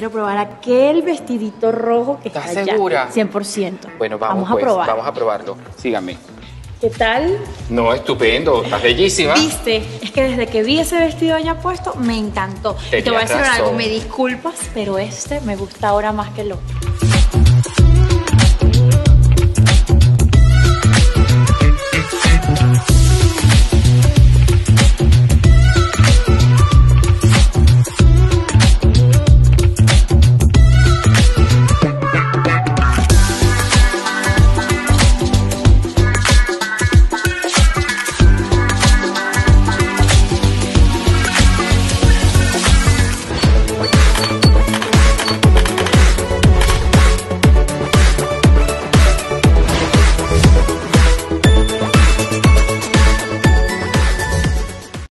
quiero probar aquel vestidito rojo que está allá. Segura? 100%. Bueno, vamos, a pues, probar. Vamos a probarlo. Síganme. ¿Qué tal? No, estupendo, estás bellísima. Viste, es que desde que vi ese vestido allá puesto, me encantó. Y te voy a decir razón. algo, me disculpas, pero este me gusta ahora más que el otro.